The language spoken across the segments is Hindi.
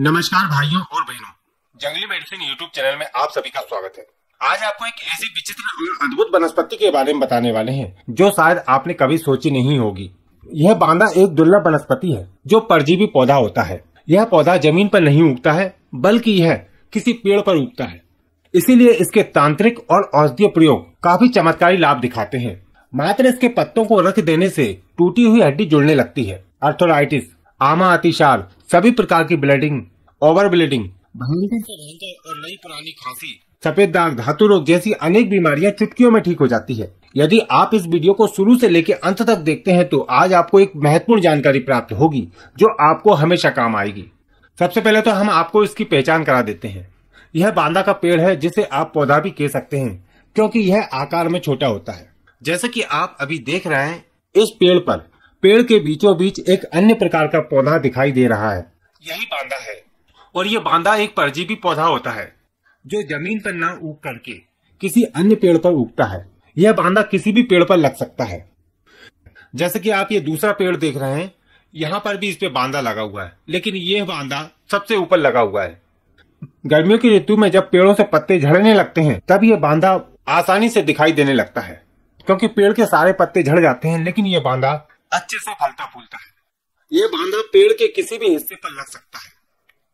नमस्कार भाइयों और बहनों। जंगली मेडिसिन यूट्यूब चैनल में आप सभी का स्वागत है। आज आपको एक ऐसी विचित्र और अद्भुत वनस्पति के बारे में बताने वाले हैं, जो शायद आपने कभी सोची नहीं होगी। यह बांदा एक दुर्लभ वनस्पति है, जो परजीवी पौधा होता है। यह पौधा ज़मीन पर नहीं उगता है, बल्कि यह किसी पेड़ पर उगता है। इसीलिए इसके तांत्रिक और औषधीय प्रयोग काफ़ी चमत्कारी लाभ दिखाते हैं। मात्र इसके पत्तों को रख देने से टूटी हुई हड्डी जुड़ने लगती है, अर्थोराइटिस। आमा अतिसार सभी प्रकार की ब्लीडिंग ओवर ब्लीडिंग और नई पुरानी खांसी सफ़ेद दाग, धातु रोग जैसी अनेक बीमारियाँ चुटकियों में ठीक हो जाती है। यदि आप इस वीडियो को शुरू से लेकर अंत तक देखते हैं तो आज आपको एक महत्वपूर्ण जानकारी प्राप्त होगी, जो आपको हमेशा काम आएगी। सबसे पहले तो हम आपको इसकी पहचान करा देते हैं। यह बांदा का पेड़ है, जिसे आप पौधा भी कह सकते हैं, क्योंकि यह आकार में छोटा होता है। जैसे कि आप अभी देख रहे हैं, इस पेड़ पर पेड़ के बीचों बीच एक अन्य प्रकार का पौधा दिखाई दे रहा है। यही बांदा है। और ये बांदा एक परजीवी पौधा होता है जो ज़मीन पर न उग करके किसी अन्य पेड़ पर उगता है। यह बांदा किसी भी पेड़ पर लग सकता है। जैसे कि आप ये दूसरा पेड़ देख रहे हैं यहाँ पर भी इस पे बांदा लगा हुआ है लेकिन यह बांदा सबसे ऊपर लगा हुआ है। गर्मियों की ऋतु में जब पेड़ों से पत्ते झड़ने लगते हैं तब ये बांदा आसानी से दिखाई देने लगता है क्योंकि पेड़ के सारे पत्ते झड़ जाते हैं लेकिन ये बांदा अच्छे से फलता फूलता है। ये बांधा पेड़ के किसी भी हिस्से पर लग सकता है।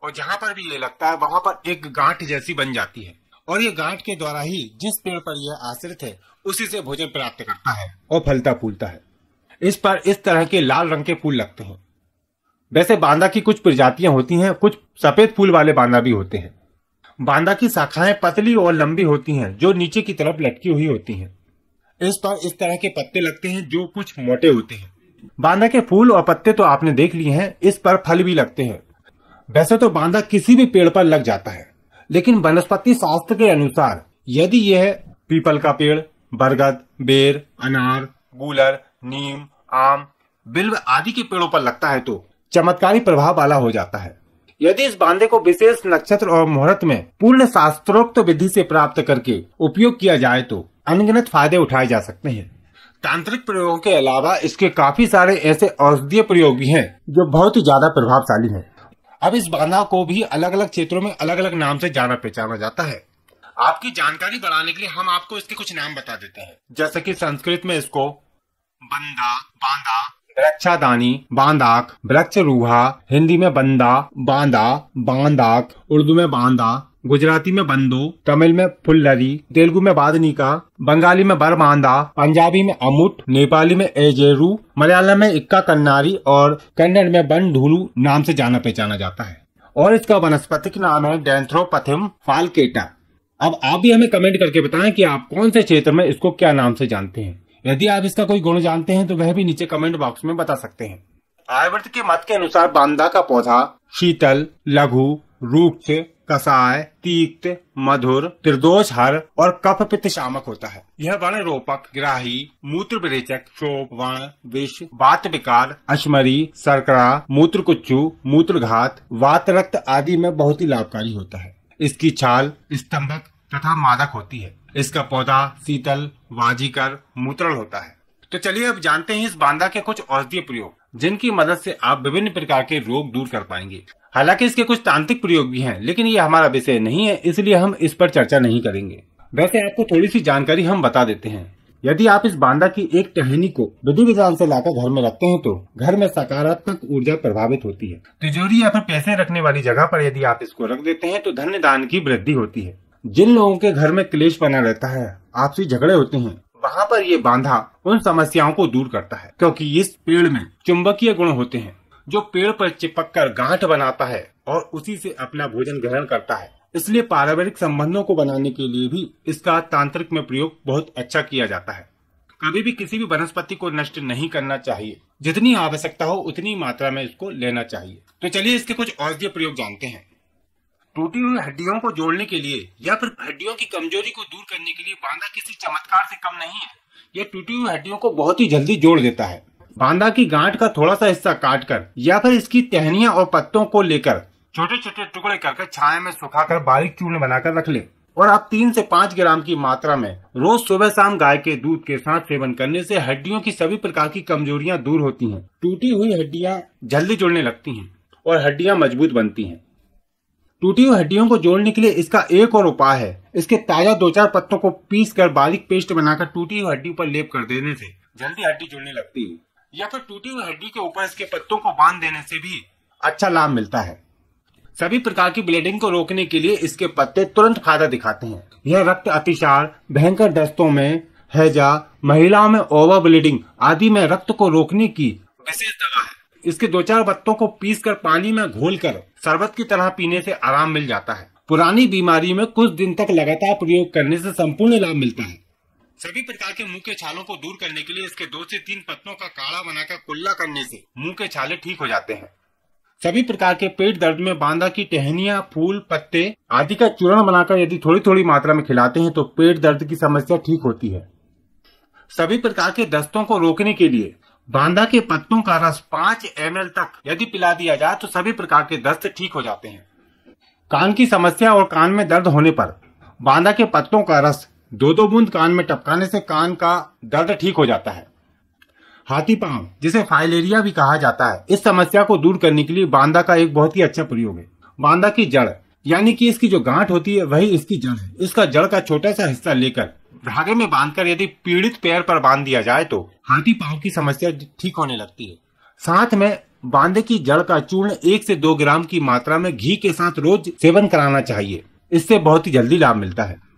और जहाँ पर भी ये लगता है, वहाँ पर एक गांठ जैसी बन जाती है। और ये गांठ के द्वारा ही जिस पेड़ पर यह आश्रित है, उसी से भोजन प्राप्त करता है और फलता फूलता है। इस पर इस तरह के लाल रंग के फूल लगते हैं। वैसे बांदा की कुछ प्रजातियाँ होती हैं, कुछ सफ़ेद फूल वाले बांदा भी होते हैं। बांदा की शाखाएँ पतली और लंबी होती हैं, जो नीचे की तरफ़ लटकी हुई होती हैं। इस पर इस तरह के पत्ते लगते हैं, जो कुछ मोटे होते हैं। बांदा के फूल और पत्ते तो आपने देख लिए हैं, इस पर फल भी लगते हैं। वैसे तो बांदा किसी भी पेड़ पर लग जाता है, लेकिन वनस्पति शास्त्र के अनुसार यदि यह पीपल का पेड़, बरगद, बेर, अनार, गूलर, नीम, आम, बिल्व आदि के पेड़ों पर लगता है तो चमत्कारी प्रभाव वाला हो जाता है। यदि इस बांधे को विशेष नक्षत्र और मुहूर्त में पूर्ण शास्त्रोक्त विधि से प्राप्त करके उपयोग किया जाए तो अनगिनत फ़ायदे उठाए जा सकते हैं। तांत्रिक प्रयोगों के अलावा इसके काफ़ी सारे ऐसे औषधीय प्रयोग भी हैं, जो बहुत ही ज़्यादा प्रभावशाली हैं। अब इस बांधा को भी अलग अलग क्षेत्रों में अलग अलग नाम से जाना पहचाना जाता है आपकी जानकारी बढ़ाने के लिए हम आपको इसके कुछ नाम बता देते हैं जैसे कि संस्कृत में इसको बंदा, बांदा वृक्षादानी बांदाक वृक्ष रूहा हिंदी में बंदा, बांदा, बांदाक, उर्दू में बांदा गुजराती में बंदो। तमिल में फुल्लरी तेलुगु में बादनिका, बंगाली में बरमांदा, पंजाबी में अमुट, नेपाली में एजेरू, मलयालम में इक्का कन्नारी और कन्नड़ में बन धूलू नाम से जाना पहचाना जाता है। और इसका वनस्पतिक नाम है डेंथ्रोपथिम फालकेटा अब आप भी हमें कमेंट करके बताएँ कि आप कौन से क्षेत्र में इसको क्या नाम से जानते हैं। यदि आप इसका कोई गुण जानते हैं तो वह भी नीचे कमेंट बॉक्स में बता सकते हैं। आयवर्त के मत के अनुसार बांदा का पौधा शीतल, लघु रूप कसाय, तीक्त, मधुर त्रिदोष हर और कफ पित्त शामक होता है। यह वर्ण रोपक, ग्राही मूत्र विरेचक शोक वर्ण, विष, वात विकार, अश्मरी, सरकरा मूत्र कुच्चू मूत्र घात वात रक्त आदि में बहुत ही लाभकारी होता है। इसकी छाल, स्तंभक तथा मादक होती है। इसका पौधा शीतल, वाजीकर, मूत्रल होता है। तो चलिए अब जानते हैं इस बांदा के कुछ औषधीय प्रयोग, जिनकी मदद से आप विभिन्न प्रकार के रोग दूर कर पाएँगे। हालाँकि इसके कुछ तांत्रिक प्रयोग भी हैं, लेकिन ये हमारा विषय नहीं है, इसलिए हम इस पर चर्चा नहीं करेंगे। वैसे आपको थोड़ी सी जानकारी हम बता देते हैं। यदि आप इस बांदा की एक टहनी को विधि विधान से लाकर घर में रखते हैं तो घर में सकारात्मक ऊर्जा प्रभावित होती है। तिजोरी या फिर पैसे रखने वाली जगह पर यदि आप इसको रख देते हैं तो धन्य दान की वृद्धि होती है। जिन लोगों के घर में क्लेश बना रहता है, आपसी झगड़े होते हैं, वहाँ पर ये बांधा उन समस्याओं को दूर करता है, क्योंकि इस पेड़ में चुंबकीय गुण होते हैं। जो पेड़ पर चिपक कर गांठ बनाता है और उसी से अपना भोजन ग्रहण करता है। इसलिए पारिवारिक संबंधों को बनाने के लिए भी इसका तांत्रिक में प्रयोग बहुत अच्छा किया जाता है। कभी भी किसी भी वनस्पति को नष्ट नहीं करना चाहिए। जितनी आवश्यकता हो उतनी मात्रा में इसको लेना चाहिए। तो चलिए इसके कुछ औषधीय प्रयोग जानते हैं। टूटी हुई हड्डियों को जोड़ने के लिए या फिर हड्डियों की कमज़ोरी को दूर करने के लिए बांधा किसी चमत्कार से कम नहीं है। यह टूटी हुई हड्डियों को बहुत ही जल्दी जोड़ देता है। बांदा की गांठ का थोड़ा सा हिस्सा काट कर या फिर इसकी टहनिया और पत्तों को लेकर छोटे छोटे टुकड़े करके छाए में सुखाकर बारीक चूर्ण बनाकर रख ले और आप तीन से पाँच ग्राम की मात्रा में रोज सुबह शाम गाय के दूध के साथ सेवन करने से हड्डियों की सभी प्रकार की कमजोरियाँ दूर होती हैं। टूटी हुई हड्डियाँ जल्दी जुड़ने लगती हैं और हड्डियाँ मज़बूत बनती हैं टूटी हुई हड्डियों को जोड़ने के लिए इसका एक और उपाय है, इसके ताज़ा दो चार पत्तों को पीस कर बारीक पेस्ट बनाकर टूटी हुई हड्डी पर लेप कर देने से जल्दी हड्डी जुड़ने लगती है या फिर टूटी हुई हड्डी के ऊपर इसके पत्तों को बाँध देने से भी अच्छा लाभ मिलता है। सभी प्रकार की ब्लीडिंग को रोकने के लिए इसके पत्ते तुरंत फ़ायदा दिखाते हैं। यह रक्त अतिसार, भयंकर दस्तों में, हैजा, महिलाओं में ओवर ब्लीडिंग आदि में रक्त को रोकने की विशेष दवा है। इसके दो चार पत्तों को पीस कर पानी में घोल कर शरबत की तरह पीने से आराम मिल जाता है। पुरानी बीमारी में कुछ दिन तक लगातार प्रयोग करने से संपूर्ण लाभ मिलता है। सभी प्रकार के मुँह के छालों को दूर करने के लिए इसके दो से तीन पत्तों का काढ़ा बनाकर कुल्ला करने से मुँह के छाले ठीक हो जाते हैं। सभी प्रकार के पेट दर्द में बांदा की टहनिया, फूल, पत्ते आदि का चूर्ण बनाकर यदि थोड़ी थोड़ी मात्रा में खिलाते हैं तो पेट दर्द की समस्या ठीक होती है। सभी प्रकार के दस्तों को रोकने के लिए बांदा के पत्तों का रस पाँच एम तक यदि पिला दिया जाए तो सभी प्रकार के दस्त ठीक हो जाते हैं। कान की समस्या और कान में दर्द होने पर बांदा के पत्तों का रस दो दो बूंद कान में टपकाने से कान का दर्द ठीक हो जाता है। हाथी पाँव, जिसे फाइलेरिया भी कहा जाता है, इस समस्या को दूर करने के लिए बांदा का एक बहुत ही अच्छा प्रयोग है। बांदा की जड़, यानी कि इसकी जो गांठ होती है, वही इसकी जड़ है। इसका जड़ का छोटा सा हिस्सा लेकर, धागे में बांधकर यदि पीड़ित पैर पर बाँध दिया जाए तो हाथी पाँव की समस्या ठीक होने लगती है। साथ में बांदे की जड़ का चूर्ण एक से दो ग्राम की मात्रा में घी के साथ रोज सेवन कराना चाहिए। इससे बहुत ही जल्दी लाभ मिलता है।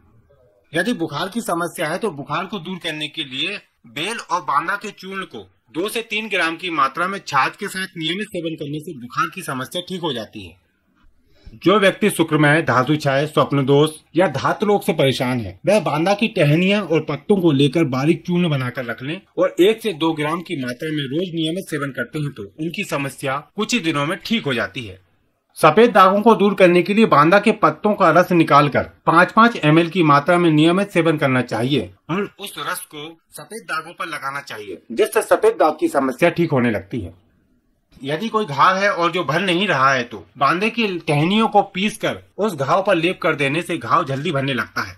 यदि बुखार की समस्या है तो बुखार को दूर करने के लिए बेल और बांदा के चूर्ण को दो से तीन ग्राम की मात्रा में छाछ के साथ नियमित सेवन करने से बुखार की समस्या ठीक हो जाती है। जो व्यक्ति शुक्रमय, धातु छाय स्वप्न दोष या धातु रोग से परेशान है, वह बांदा की टहनिया और पत्तों को लेकर बारीक चूर्ण बनाकर रख लें और एक से दो ग्राम की मात्रा में रोज नियमित सेवन करते हैं तो उनकी समस्या कुछ ही दिनों में ठीक हो जाती है। सफ़ेद दागों को दूर करने के लिए बांदा के पत्तों का रस निकालकर पाँच पाँच एम की मात्रा में नियमित सेवन करना चाहिए। और उस रस को सफ़ेद दागों पर लगाना चाहिए, जिससे सफ़ेद दाग की समस्या ठीक होने लगती है। यदि कोई घाव है और जो भर नहीं रहा है तो बांदे की टहनियों को पीस कर उस घाव पर लेप कर देने से घाव जल्दी भरने लगता है।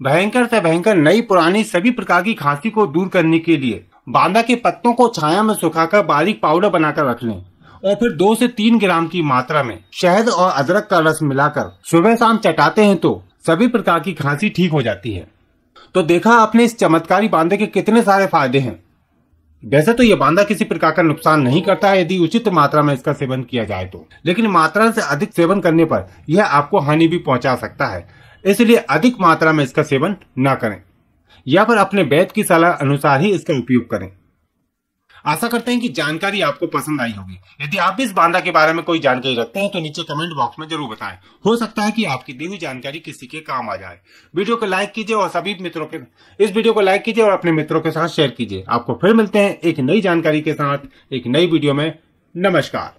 भयंकर से भयंकर नई पुरानी सभी प्रकार की खांसी को दूर करने के लिए बांदा के पत्तों को छाया में सुखाकर बारीक पाउडर बनाकर रख लें। और फिर दो से तीन ग्राम की मात्रा में शहद और अदरक का रस मिलाकर सुबह शाम चटाते हैं तो सभी प्रकार की खांसी ठीक हो जाती है। तो देखा आपने इस चमत्कारी बांदे के कितने सारे फ़ायदे हैं। वैसे तो यह बांदा किसी प्रकार का नुकसान नहीं करता है, यदि उचित मात्रा में इसका सेवन किया जाए तो। लेकिन मात्रा से अधिक सेवन करने पर यह आपको हानि भी पहुँचा सकता है। इसलिए अधिक मात्रा में इसका सेवन न करें, या फिर अपने वैद्य की सलाह अनुसार ही इसका उपयोग करें। आशा करते हैं कि जानकारी आपको पसंद आई होगी। यदि आप इस बांदा के बारे में कोई जानकारी रखते हैं तो नीचे कमेंट बॉक्स में ज़रूर बताएँ। हो सकता है कि आपकी दी हुई जानकारी किसी के काम आ जाए। वीडियो को लाइक कीजिए और सभी मित्रों के इस वीडियो को लाइक कीजिए और अपने मित्रों के साथ शेयर कीजिए। आपको फिर मिलते हैं एक नई जानकारी के साथ, एक नई वीडियो में। नमस्कार।